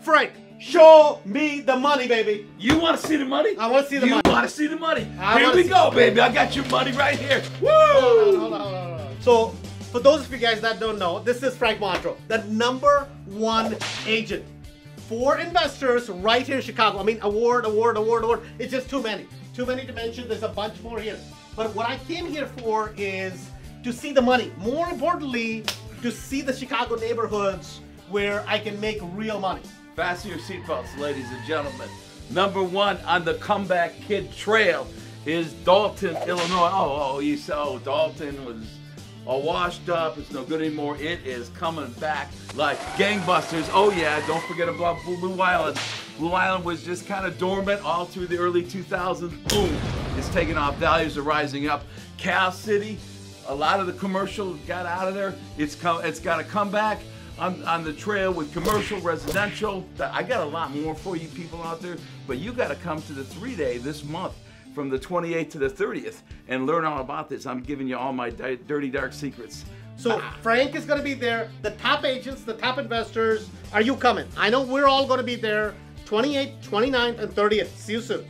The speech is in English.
Frank, show me the money, baby. You want to see the money? I want to see the you money. You want to see the money? I Here we go, baby. I got your money right here. Woo! Hold on, hold on, hold on. So, for those of you guys that don't know, this is Frank Montro, the number one agent for investors right here in Chicago. I mean, award, award, award, award. It's just too many. Too many to mention. There's a bunch more here. But what I came here for is to see the money. More importantly, to see the Chicago neighborhoods where I can make real money. Fasten your seatbelts, ladies and gentlemen. Number one on the Comeback Kid Trail is Dolton, Illinois. Oh, oh, you saw oh, Dolton was all washed up. It's no good anymore. It is coming back like gangbusters. Oh yeah, don't forget about Blue Island. Blue Island was just kind of dormant all through the early 2000s. Boom, it's taking off. Values are rising up. Cal City, a lot of the commercial got out of there. It's come. It's got to come back on, on the trail with commercial, residential. I got a lot more for you people out there, but you got to come to the three day this month from the 28th to the 30th and learn all about this. I'm giving you all my di- dirty, dark secrets. So ah. Frank is going to be there. The top agents, the top investors. Are you coming? I know we're all going to be there. 28th, 29th, and 30th. See you soon.